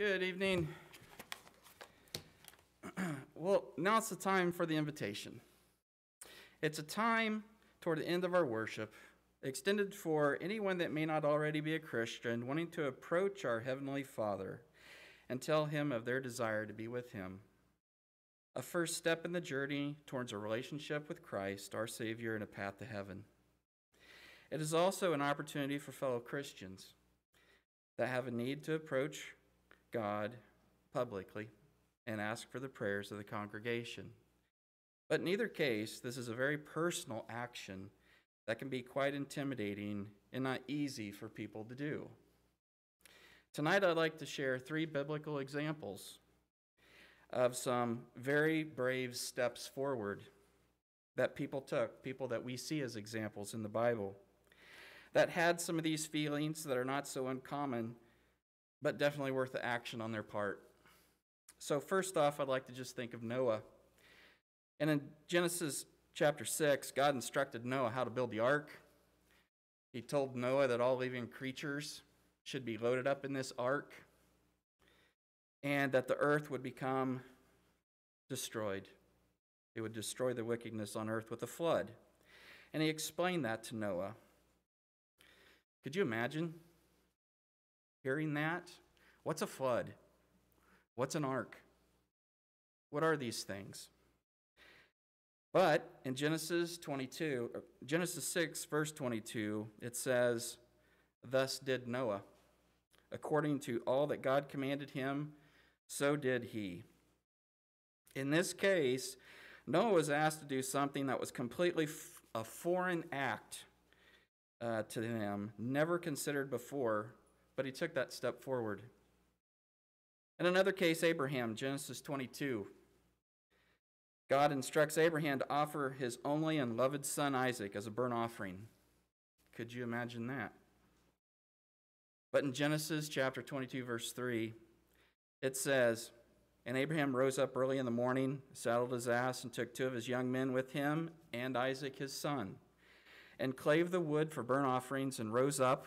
Good evening. well, now it's the time for the invitation. It's a time toward the end of our worship, extended for anyone that may not already be a Christian, wanting to approach our Heavenly Father and tell Him of their desire to be with Him. A first step in the journey towards a relationship with Christ, our Savior, and a path to heaven. It is also an opportunity for fellow Christians that have a need to approach God publicly and ask for the prayers of the congregation. But in either case, this is a very personal action that can be quite intimidating and not easy for people to do. Tonight, I'd like to share three biblical examples of some very brave steps forward that people took, people that we see as examples in the Bible, that had some of these feelings that are not so uncommon, but definitely worth the action on their part. So, first off, I'd like to just think of Noah. And in Genesis chapter 6, God instructed Noah how to build the ark. He told Noah that all living creatures should be loaded up in this ark and that the earth would become destroyed. It would destroy the wickedness on earth with a flood. And he explained that to Noah. Could you imagine hearing that? What's a flood? What's an ark? What are these things? But in Genesis 22, Genesis 6, verse 22, it says, Thus did Noah. According to all that God commanded him, so did he. In this case, Noah was asked to do something that was completely f- a foreign act uh, to them, never considered before, but he took that step forward. In another case, Abraham, Genesis 22. God instructs Abraham to offer his only and loved son Isaac as a burnt offering. Could you imagine that? But in Genesis chapter 22, verse 3, it says, And Abraham rose up early in the morning, saddled his ass, and took two of his young men with him, and Isaac his son, and clave the wood for burnt offerings, and rose up,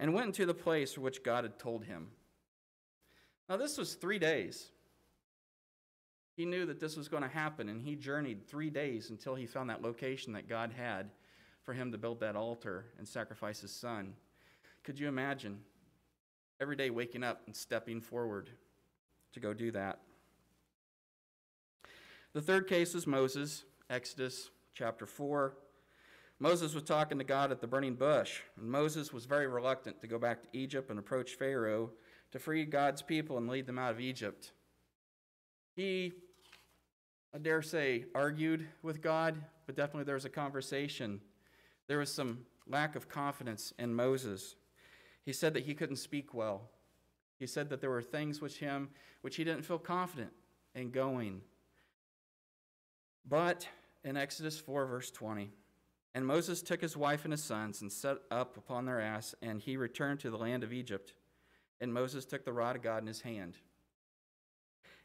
and went into the place for which God had told him. Now, this was three days. He knew that this was going to happen, and he journeyed three days until he found that location that God had for him to build that altar and sacrifice his son. Could you imagine every day waking up and stepping forward? to go do that. The third case is Moses, Exodus chapter 4. Moses was talking to God at the burning bush, and Moses was very reluctant to go back to Egypt and approach Pharaoh to free God's people and lead them out of Egypt. He, I dare say, argued with God, but definitely there was a conversation. There was some lack of confidence in Moses. He said that he couldn't speak well. He said that there were things with him which he didn't feel confident in going. But in Exodus 4, verse 20, and Moses took his wife and his sons and set up upon their ass, and he returned to the land of Egypt. And Moses took the rod of God in his hand.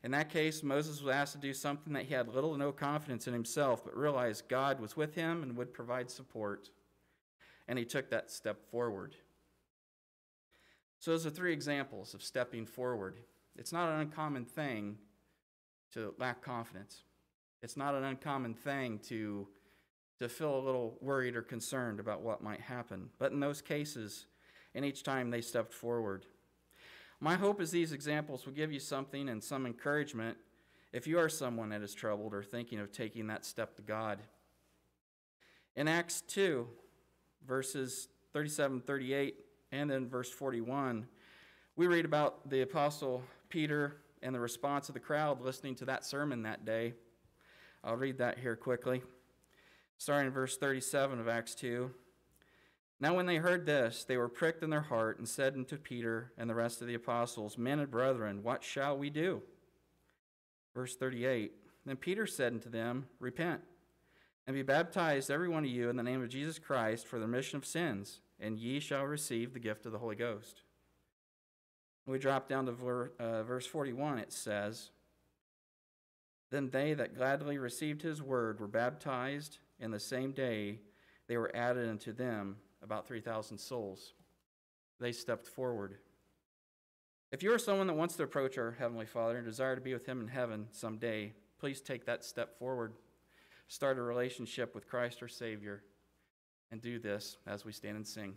In that case, Moses was asked to do something that he had little to no confidence in himself, but realized God was with him and would provide support. And he took that step forward. So, those are three examples of stepping forward. It's not an uncommon thing to lack confidence. It's not an uncommon thing to, to feel a little worried or concerned about what might happen. But in those cases, and each time they stepped forward. My hope is these examples will give you something and some encouragement if you are someone that is troubled or thinking of taking that step to God. In Acts 2, verses 37 38, and then verse 41, we read about the apostle Peter and the response of the crowd listening to that sermon that day. I'll read that here quickly. Starting in verse 37 of Acts 2. Now, when they heard this, they were pricked in their heart and said unto Peter and the rest of the apostles, Men and brethren, what shall we do? Verse 38 Then Peter said unto them, Repent, and be baptized, every one of you, in the name of Jesus Christ for the remission of sins and ye shall receive the gift of the Holy Ghost. we drop down to uh, verse 41, it says, Then they that gladly received his word were baptized, and the same day they were added unto them about 3,000 souls. They stepped forward. If you are someone that wants to approach our Heavenly Father and desire to be with Him in heaven someday, please take that step forward. Start a relationship with Christ our Savior, and do this as we stand and sing.